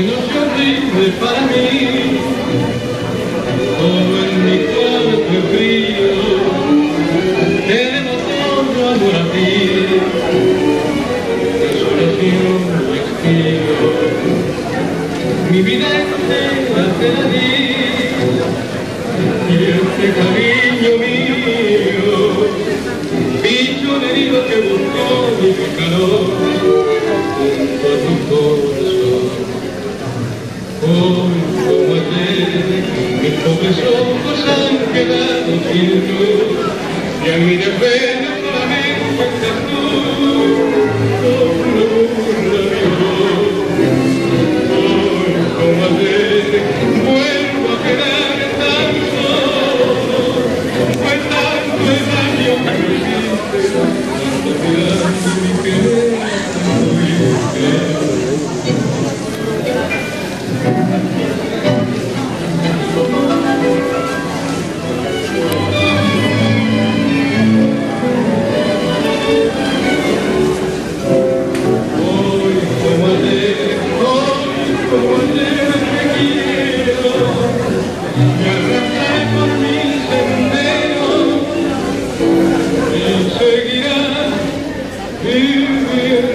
noche horrible para mí, todo en mi cuerpo frío, tenemos otro amor a ti, desolación y expido, mi vida entera te la di, y este cariño mío, bicho herido que buscó mi calor, mis pobres ojos han quedado luz y a mi defensa Be real.